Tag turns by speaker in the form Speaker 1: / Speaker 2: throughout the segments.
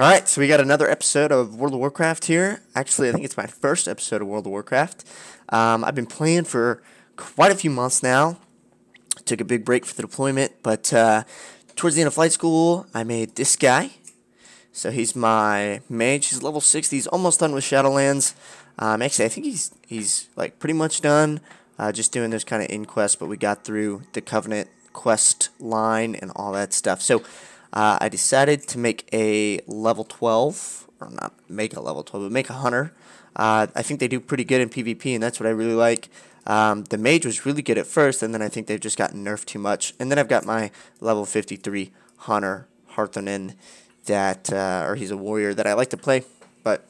Speaker 1: All right, so we got another episode of World of Warcraft here. Actually, I think it's my first episode of World of Warcraft. Um, I've been playing for quite a few months now. Took a big break for the deployment, but uh, towards the end of flight school, I made this guy. So he's my mage. He's level 60. He's almost done with Shadowlands. Um, actually, I think he's he's like pretty much done. Uh, just doing those kind of in quests, but we got through the Covenant quest line and all that stuff. So uh, I decided to make a level 12, or not make a level 12, but make a hunter. Uh, I think they do pretty good in PvP, and that's what I really like. Um, the mage was really good at first, and then I think they've just gotten nerfed too much. And then I've got my level 53 hunter, Harthonen, that, uh, or he's a warrior that I like to play, but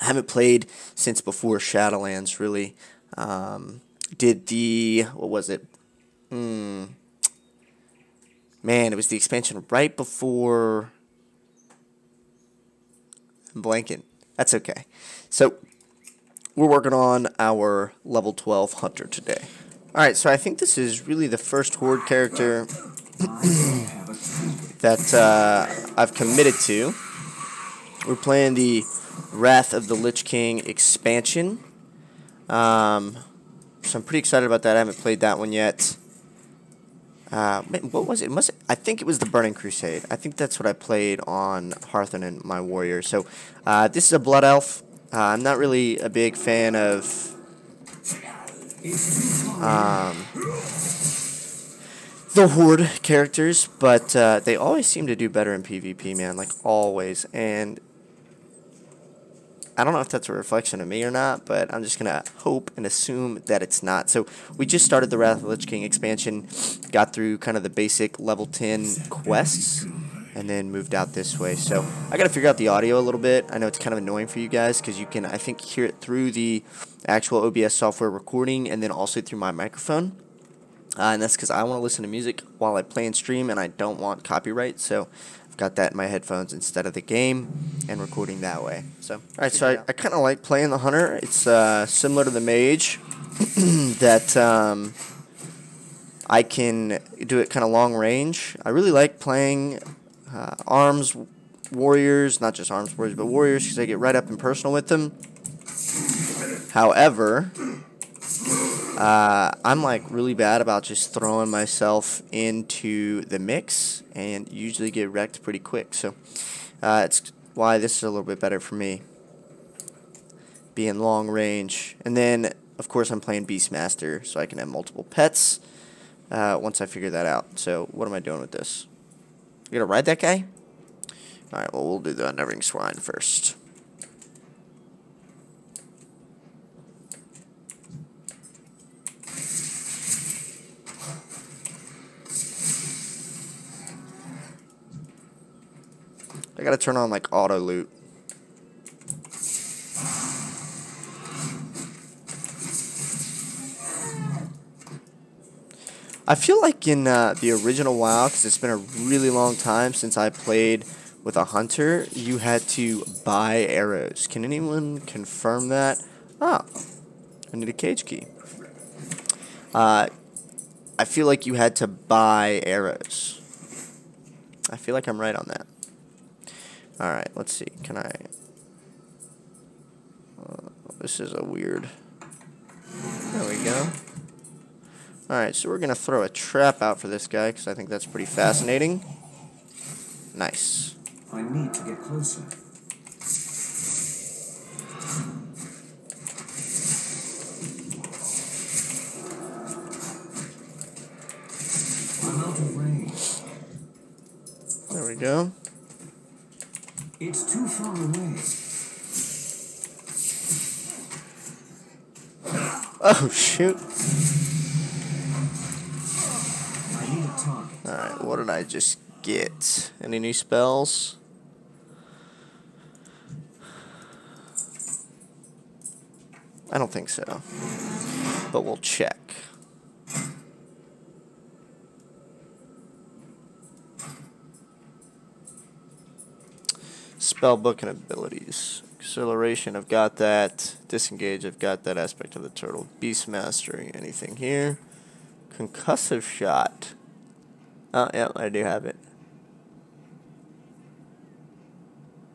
Speaker 1: I haven't played since before Shadowlands, really. Um, did the, what was it? Hmm man, it was the expansion right before. I'm blanking. That's okay. So, we're working on our level 12 hunter today. Alright, so I think this is really the first Horde character that uh, I've committed to. We're playing the Wrath of the Lich King expansion. Um, so I'm pretty excited about that. I haven't played that one yet. Uh, what was it? Must I think it was the Burning Crusade. I think that's what I played on Harthonen my warrior. So uh, this is a blood elf. Uh, I'm not really a big fan of um, the horde characters, but uh, they always seem to do better in PvP, man. Like always, and I don't know if that's a reflection of me or not, but I'm just going to hope and assume that it's not. So we just started the Wrath of Lich King expansion, got through kind of the basic level 10 quests, and then moved out this way. So I got to figure out the audio a little bit. I know it's kind of annoying for you guys because you can, I think, hear it through the actual OBS software recording and then also through my microphone. Uh, and that's because I want to listen to music while I play and stream, and I don't want copyright. So got that in my headphones instead of the game and recording that way. So, all right, so I, I kind of like playing the hunter. It's uh, similar to the mage that um, I can do it kind of long range. I really like playing uh, arms warriors, not just arms warriors, but warriors because I get right up and personal with them. However, uh, I'm like really bad about just throwing myself into the mix and usually get wrecked pretty quick. So uh, it's why this is a little bit better for me. Being long range. And then, of course, I'm playing Beastmaster so I can have multiple pets uh, once I figure that out. So what am I doing with this? You gonna ride that guy? Alright, well, we'll do the Unnerving Swine first. I gotta turn on like auto loot. I feel like in uh, the original WoW, because it's been a really long time since I played with a hunter, you had to buy arrows. Can anyone confirm that? Ah, I need a cage key. Uh, I feel like you had to buy arrows. I feel like I'm right on that. Alright, let's see. Can I... Uh, this is a weird... There we go. Alright, so we're going to throw a trap out for this guy, because I think that's pretty fascinating. Nice.
Speaker 2: I need to get closer. I'm out of range.
Speaker 1: There we go. Oh, shoot. Alright, what did I just get? Any new spells? I don't think so. But we'll check. Spell book and abilities. Acceleration, I've got that. Disengage, I've got that aspect of the turtle. Beast Mastery, anything here? Concussive shot. Oh, yeah, I do have it.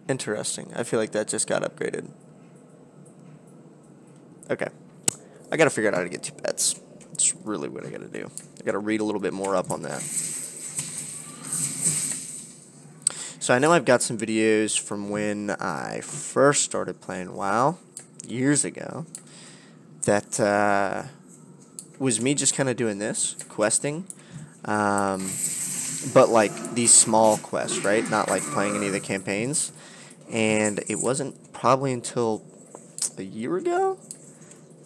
Speaker 1: Interesting. I feel like that just got upgraded. Okay. I gotta figure out how to get two pets. That's really what I gotta do. I gotta read a little bit more up on that. So I know I've got some videos from when I first started playing WoW years ago that uh, was me just kind of doing this, questing. Um, but like these small quests, right? Not like playing any of the campaigns. And it wasn't probably until a year ago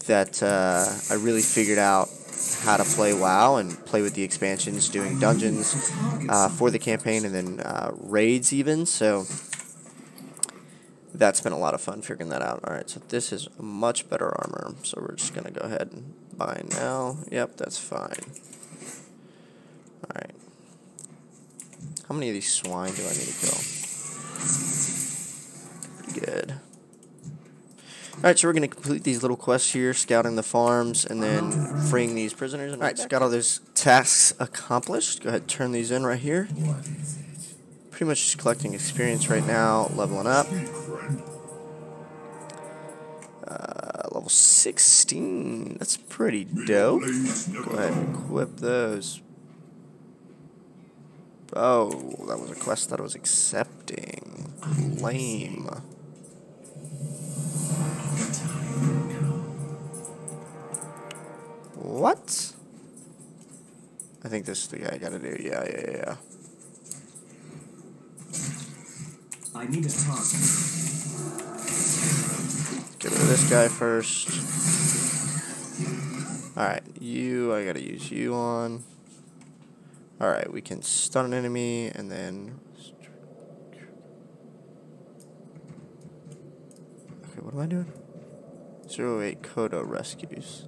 Speaker 1: that uh, I really figured out how to play WoW and play with the expansions, doing dungeons uh, for the campaign and then uh, raids even. So that's been a lot of fun figuring that out. All right, so this is much better armor. So we're just gonna go ahead and buy now. Yep, that's fine. All right. How many of these swine do I need to kill? Good. Alright, so we're going to complete these little quests here, scouting the farms, and then freeing these prisoners. Alright, so got all those tasks accomplished. Go ahead turn these in right here. Pretty much just collecting experience right now, leveling up. Uh, level 16. That's pretty dope. Go ahead and equip those. Oh, that was a quest that I was accepting. Lame. What? I think this is the guy I gotta do. Yeah, yeah, yeah.
Speaker 2: I need a target.
Speaker 1: Get rid of this guy first. Alright, you, I gotta use you on. Alright, we can stun an enemy and then. Okay, what am I doing? Zero eight Kodo rescues.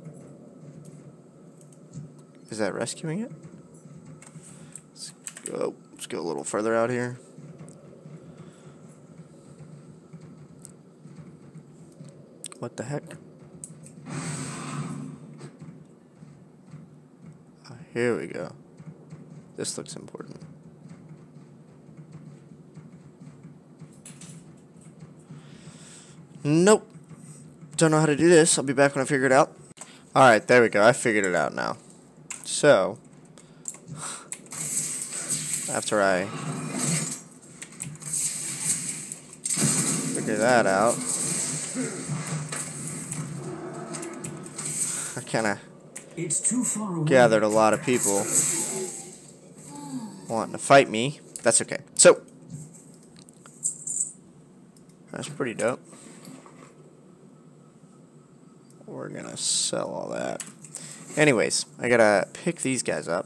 Speaker 1: Is that rescuing it? Let's go. Let's go a little further out here. What the heck? Oh, here we go. This looks important. Nope. Don't know how to do this. I'll be back when I figure it out. Alright, there we go. I figured it out now. So, after I figure that out, I kind of
Speaker 2: It's too far away.
Speaker 1: gathered a lot of people wanting to fight me. That's okay. So, that's pretty dope. We're gonna sell all that. Anyways, I gotta pick these guys up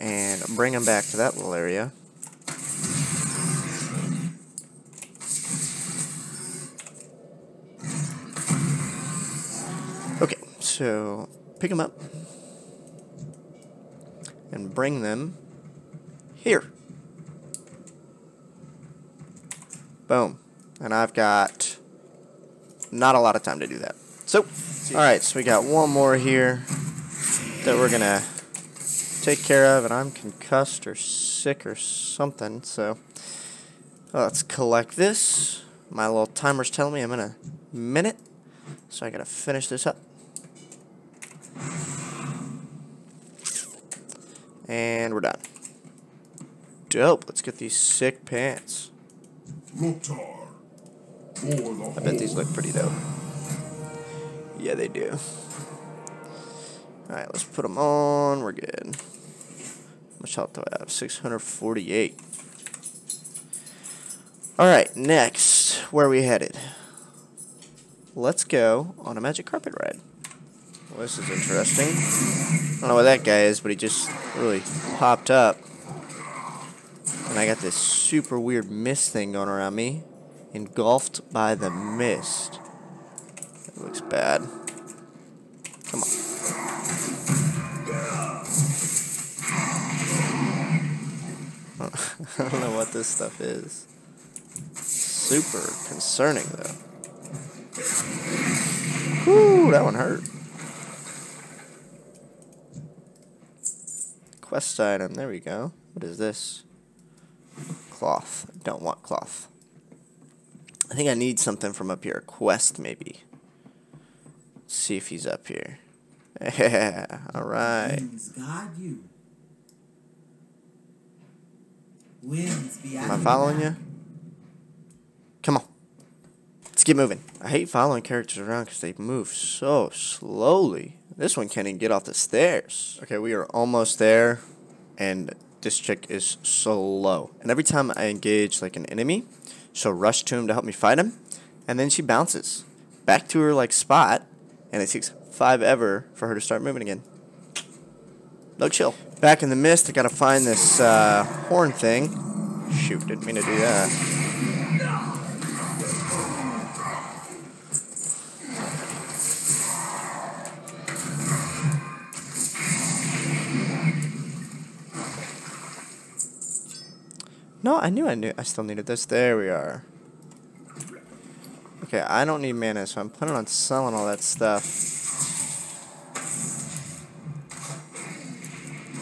Speaker 1: and bring them back to that little area. Okay, so pick them up and bring them here. Boom. And I've got not a lot of time to do that. So, alright, so we got one more here that we're going to take care of, and I'm concussed or sick or something, so let's collect this. My little timer's telling me I'm in a minute, so I got to finish this up. And we're done. Dope. Let's get these sick pants.
Speaker 3: Loktar, for the
Speaker 1: I bet these look pretty dope. Yeah, they do. Alright, let's put them on. We're good. How much health do I have? 648. Alright, next. Where are we headed? Let's go on a magic carpet ride. Well, this is interesting. I don't know what that guy is, but he just really popped up. And I got this super weird mist thing going around me. Engulfed by the mist. Looks bad. Come on. I don't know what this stuff is. Super concerning, though. Whoo, that one hurt. Quest item, there we go. What is this? cloth. Don't want cloth. I think I need something from up here. Quest, maybe. See if he's up here. Yeah, alright.
Speaker 4: Winds guide you. Winds be
Speaker 1: Am I following you? Come on. Let's get moving. I hate following characters around because they move so slowly. This one can't even get off the stairs. Okay, we are almost there, and this chick is slow. And every time I engage like an enemy, she'll rush to him to help me fight him, and then she bounces back to her like spot, and it takes five ever for her to start moving again. No chill. Back in the mist, I gotta find this uh, horn thing. Shoot, didn't mean to do that. No, I knew I knew I still needed this. There we are. Okay, I don't need mana, so I'm planning on selling all that stuff.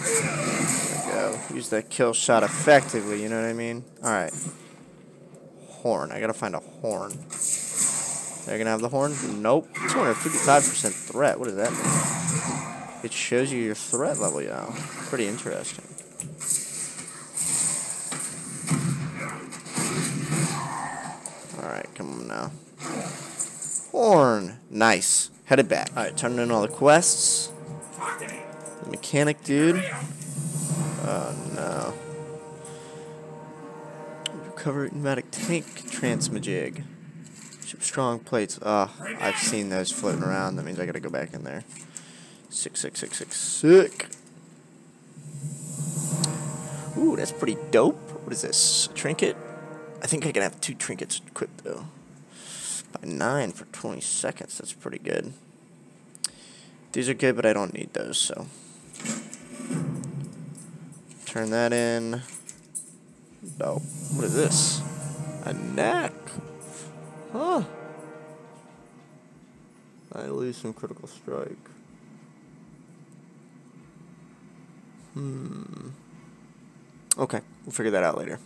Speaker 1: There we go. Use that kill shot effectively, you know what I mean? Alright. Horn. I gotta find a horn. They're gonna have the horn? Nope. 255% threat. What does that mean? It shows you your threat level, yeah. Pretty interesting. Alright, come on now. Horn. Nice. Headed back. Alright, turning in all the quests. The mechanic dude. Oh no. Recover pneumatic tank transmajig. Ship strong plates. Ah, I've seen those floating around. That means I gotta go back in there. Six, six, six, six, sick. Ooh, that's pretty dope. What is this? A trinket? I think I can have two trinkets equipped though. By nine for 20 seconds. That's pretty good. These are good, but I don't need those, so. Turn that in. Oh, what is this? A neck. Huh. I lose some critical strike. Hmm. Okay, we'll figure that out later.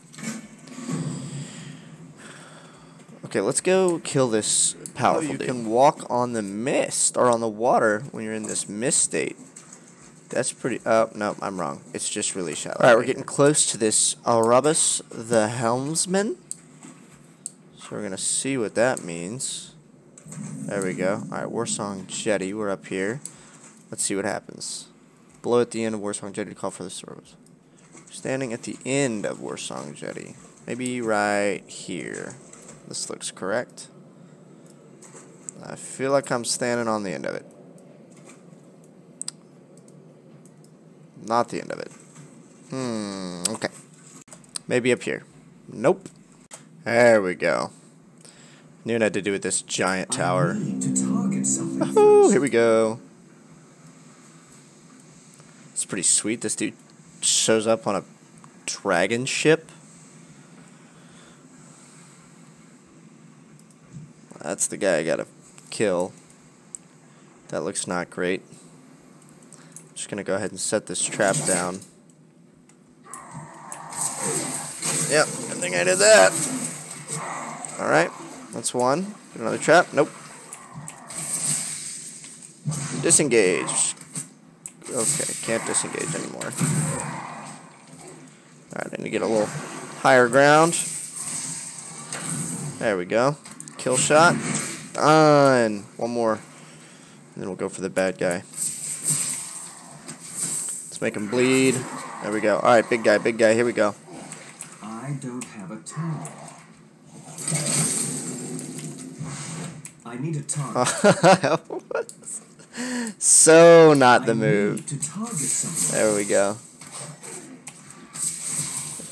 Speaker 1: Okay, let's go kill this powerful. Oh, you dude. can walk on the mist or on the water when you're in this mist state. That's pretty. Oh no, I'm wrong. It's just really shallow. All right, we're getting close to this Orabus the Helmsman. So we're gonna see what that means. There we go. All right, Warsong Jetty. We're up here. Let's see what happens. Below at the end of Warsong Jetty to call for the service. Standing at the end of Warsong Jetty. Maybe right here. This looks correct. I feel like I'm standing on the end of it. Not the end of it. Hmm, okay. Maybe up here. Nope. There we go. Knew what I had to do with this giant tower. Oh, here we go. It's pretty sweet. This dude shows up on a dragon ship. That's the guy I gotta kill. That looks not great. Just gonna go ahead and set this trap down. Yep, I think I did that. Alright, that's one. Get another trap. Nope. Disengage. Okay, can't disengage anymore. Alright, I need to get a little higher ground. There we go. Kill shot. Done. One more. And then we'll go for the bad guy. Let's make him bleed. There we go. Alright, big guy, big guy. Here we go.
Speaker 2: I don't have a towel. I need a target.
Speaker 1: so not the move.
Speaker 2: need to target.
Speaker 1: There we go.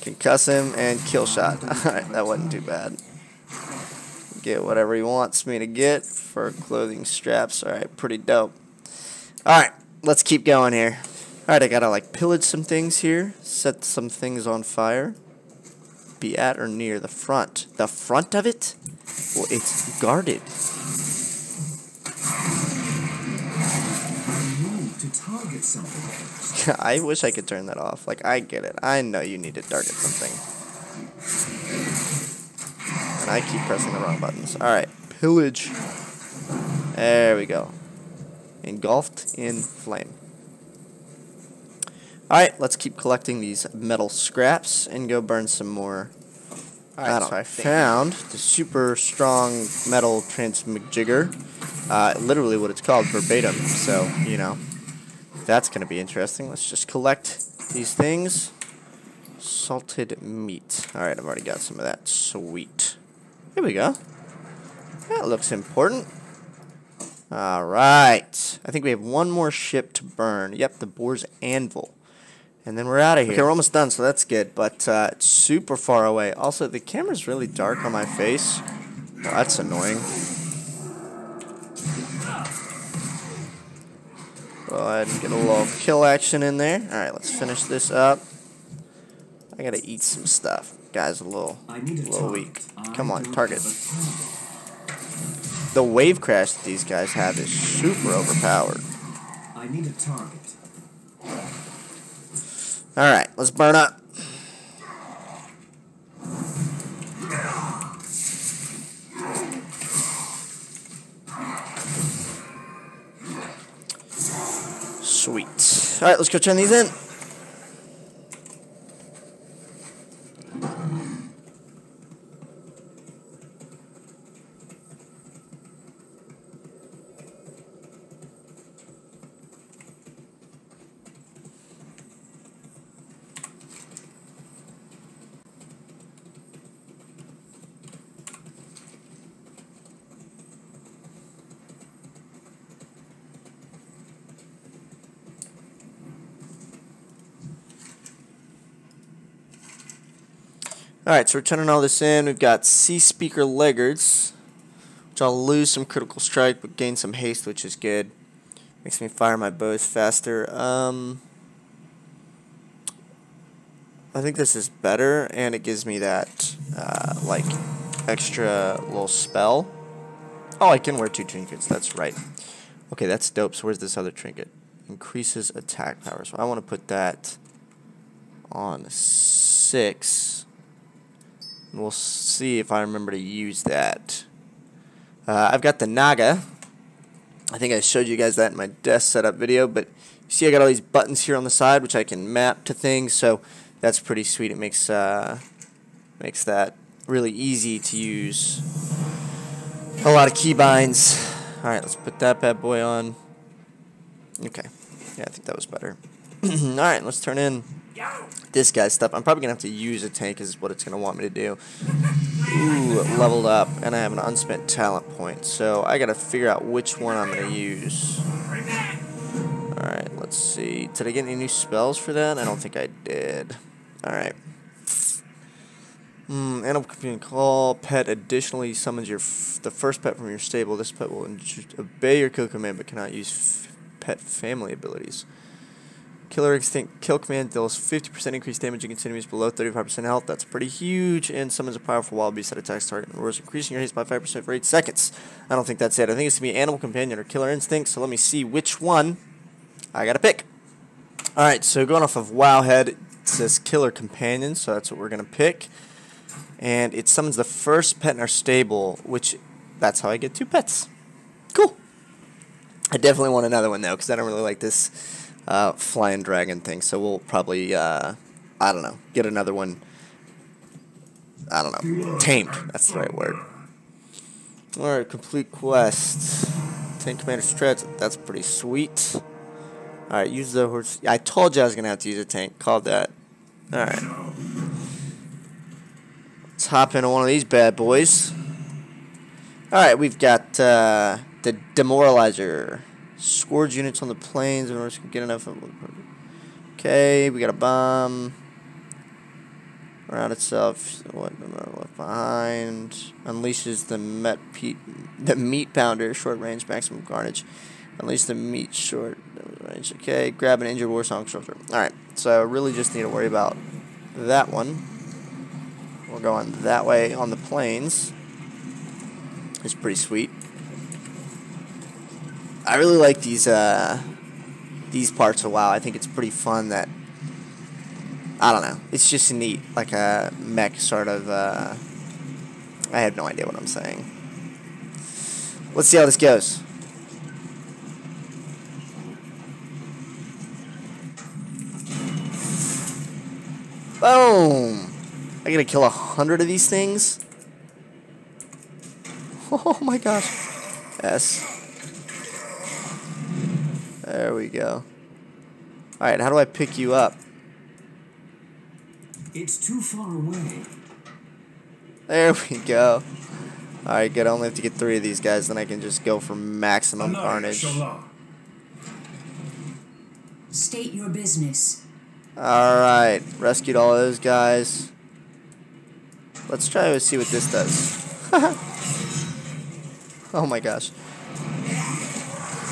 Speaker 1: Concuss him and kill shot. Alright, that wasn't too bad. Get whatever he wants me to get for clothing straps. Alright, pretty dope. Alright, let's keep going here. Alright, I gotta like pillage some things here. Set some things on fire. Be at or near the front. The front of it? Well, it's guarded.
Speaker 2: I
Speaker 1: wish I could turn that off. Like, I get it. I know you need to target something. I keep pressing the wrong buttons. Alright, pillage. There we go. Engulfed in flame. Alright, let's keep collecting these metal scraps and go burn some more. Alright, so I found the super strong metal transmajigger. Uh, literally what it's called, verbatim. So, you know, that's going to be interesting. Let's just collect these things. Salted meat. Alright, I've already got some of that. Sweet. Here we go. That looks important. Alright. I think we have one more ship to burn. Yep, the Boar's Anvil. And then we're out of here. Okay, we're almost done, so that's good. But uh, it's super far away. Also, the camera's really dark on my face. Oh, that's annoying. Go ahead and get a little kill action in there. Alright, let's finish this up. I gotta eat some stuff. Guy's a little,
Speaker 2: a
Speaker 1: little
Speaker 2: target.
Speaker 1: weak. Come on, target.
Speaker 2: target.
Speaker 1: The wave crash that these guys have is super overpowered.
Speaker 2: I need a target.
Speaker 1: Alright, let's burn up. Sweet. Alright, let's go turn these in. Alright, so we're turning all this in. We've got C speaker leggards, which I'll lose some critical strike but gain some haste, which is good. Makes me fire my bows faster. Um, I think this is better, and it gives me that, uh, like, extra little spell. Oh, I can wear two trinkets, that's right. Okay, that's dope. So where's this other trinket? Increases attack power. So I want to put that on six. We'll see if I remember to use that. Uh, I've got the Naga. I think I showed you guys that in my desk setup video, but you see I got all these buttons here on the side which I can map to things, so that's pretty sweet. It makes uh, makes that really easy to use. A lot of keybinds. Alright, let's put that bad boy on. Okay. Yeah, I think that was better. Alright, let's turn in this guy's stuff. I'm probably going to have to use a tank is what it's going to want me to do. Ooh, leveled up, and I have an unspent talent point. So I got to figure out which one I'm to use. Alright, let's see. Did I get any new spells for that? I don't think I did. Alright. Hmm, animal companion call. Pet additionally summons your the first pet from your stable. This pet will obey your kill command but cannot use pet family abilities. Killer Instinct Kill Command deals 50% increased damage against enemies below 35% health. That's pretty huge. And summons a powerful wild beast that attacks target and roars, increasing your haste by 5% for 8 seconds. I don't think that's it. I think it's going to be Animal Companion or Killer Instinct. So let me see which one I got to pick. Alright, so going off of Wowhead, it says Killer Companion. So that's what we're going to pick. And it summons the first pet in our stable, which that's how I get two pets. Cool. I definitely want another one though, because I don't really like this uh, flying dragon thing. So we'll probably, uh, I don't know, get another one. I don't know, tamed. That's the right word. All right, complete quest. Tank commander stretch. That's pretty sweet. All right, use the horse. I told you I was gonna have to use a tank. Called that. All right. Let's hop into one of these bad boys. All right, we've got uh, the demoralizer. Scourge units on the plains in order to get enough. Of Okay, we got a bomb. Around itself, what left behind. Unleashes the met pe- the meat pounder, short range, maximum carnage. Unleash the meat short range. Okay, grab an injured Warsong soldier. Alright, so I really just need to worry about that one. We're going that way on the plains. It's pretty sweet. I really like these uh, these parts of WoW. I think it's pretty fun that I don't know. It's just neat, like a mech sort of. Uh, I have no idea what I'm saying. Let's see how this goes. Boom! I gotta kill a hundred of these things. Oh my gosh. S. There we go. Alright, how do I pick you up?
Speaker 2: It's too far away.
Speaker 1: There we go. Alright, good. I only have to get three of these guys, then I can just go for maximum
Speaker 3: Anaya
Speaker 1: carnage.
Speaker 3: Shala.
Speaker 5: State your business.
Speaker 1: Alright, rescued all those guys. Let's try to see what this does. oh my gosh.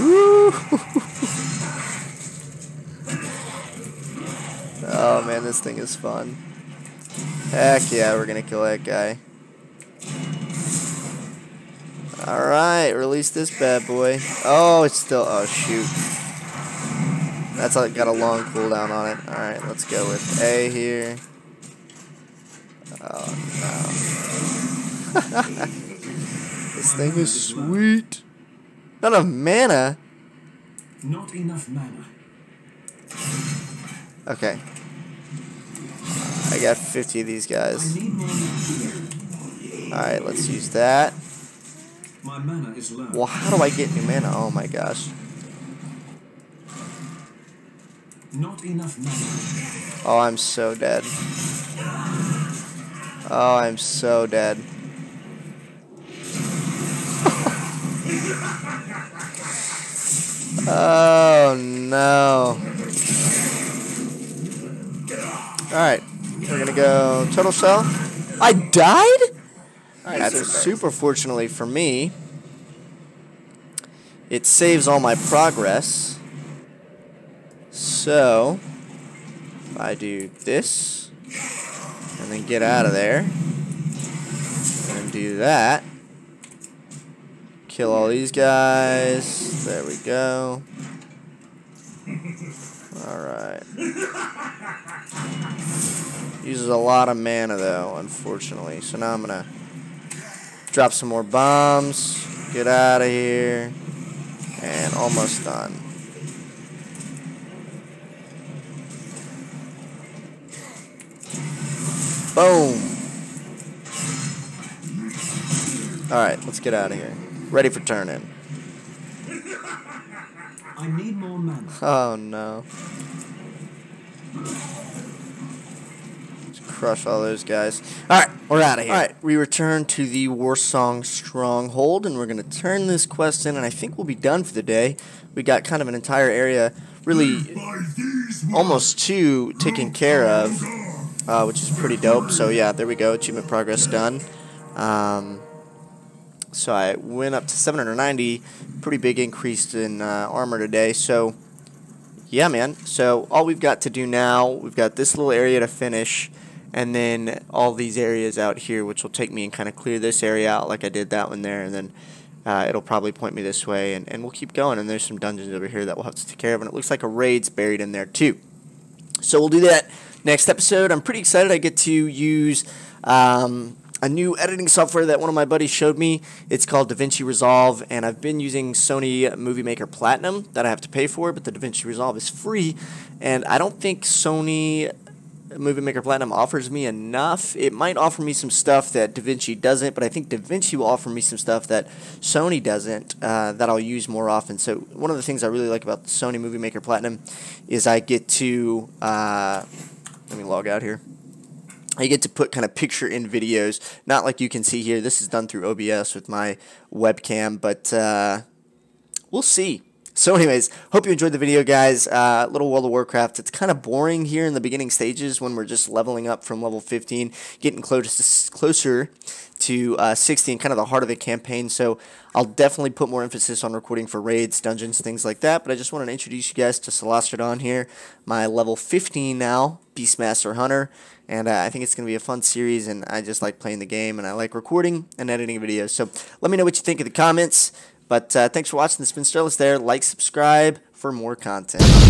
Speaker 1: Woo! oh man, this thing is fun. Heck yeah, we're gonna kill that guy. Alright, release this bad boy. Oh, it's still. Oh, shoot. That's like got a long cooldown on it. Alright, let's go with A here. Oh no. this thing is sweet. Not enough mana.
Speaker 2: Not enough mana.
Speaker 1: Okay. I got 50 of these guys.
Speaker 2: need more mana.
Speaker 1: Alright, let's use that.
Speaker 2: My mana is low.
Speaker 1: Well, how do I get new mana? Oh my gosh.
Speaker 2: Not enough mana.
Speaker 1: Oh, I'm so dead. Oh, I'm so dead. oh no. Alright, we're gonna go Total Cell. I died? That's so super fortunately for me, it saves all my progress. So, if I do this, and then get out of there, and do that, kill all these guys, there we go. Alright. Uses a lot of mana though, unfortunately. So now I'm gonna drop some more bombs, get out of here, and almost done. Boom. Alright, let's get out of here. Ready for turn in.
Speaker 2: I need more mana.
Speaker 1: Oh no. Crush all those guys. Alright, we're out of here. Alright, we return to the Warsong Stronghold, and we're going to turn this quest in, and I think we'll be done for the day. We got kind of an entire area, really almost two taken care of, uh, which is pretty dope. So yeah, there we go. Achievement progress done. Um, so I went up to 790, pretty big increase in uh, armor today. So yeah, man. So all we've got to do now, we've got this little area to finish, and then all these areas out here, which will take me and kind of clear this area out like I did that one there, and then uh, it'll probably point me this way, and, and we'll keep going. And there's some dungeons over here that we'll have to take care of, and it looks like a raid's buried in there too. So we'll do that next episode. I'm pretty excited. I get to use um, a new editing software that one of my buddies showed me. It's called DaVinci Resolve, and I've been using Sony Movie Maker Platinum that I have to pay for, but the DaVinci Resolve is free, and I don't think Sony Movie Maker Platinum offers me enough. It might offer me some stuff that DaVinci doesn't, but I think DaVinci will offer me some stuff that Sony doesn't uh, that I'll use more often. So one of the things I really like about the Sony Movie Maker Platinum is I get to uh, let me log out here. I get to put kind of picture in videos, not like you can see here. This is done through OBS with my webcam, but uh, we'll see. So, anyways, hope you enjoyed the video, guys. Uh, little World of Warcraft. It's kind of boring here in the beginning stages when we're just leveling up from level 15, getting close closer to uh, 16, kind of the heart of the campaign. So, I'll definitely put more emphasis on recording for raids, dungeons, things like that. But I just wanted to introduce you guys to Celestrodon here, my level 15 now, Beastmaster Hunter. And uh, I think it's going to be a fun series, and I just like playing the game, and I like recording and editing videos. So, let me know what you think in the comments. But uh, thanks for watching. This has been Sterlistaire. Like, subscribe for more content.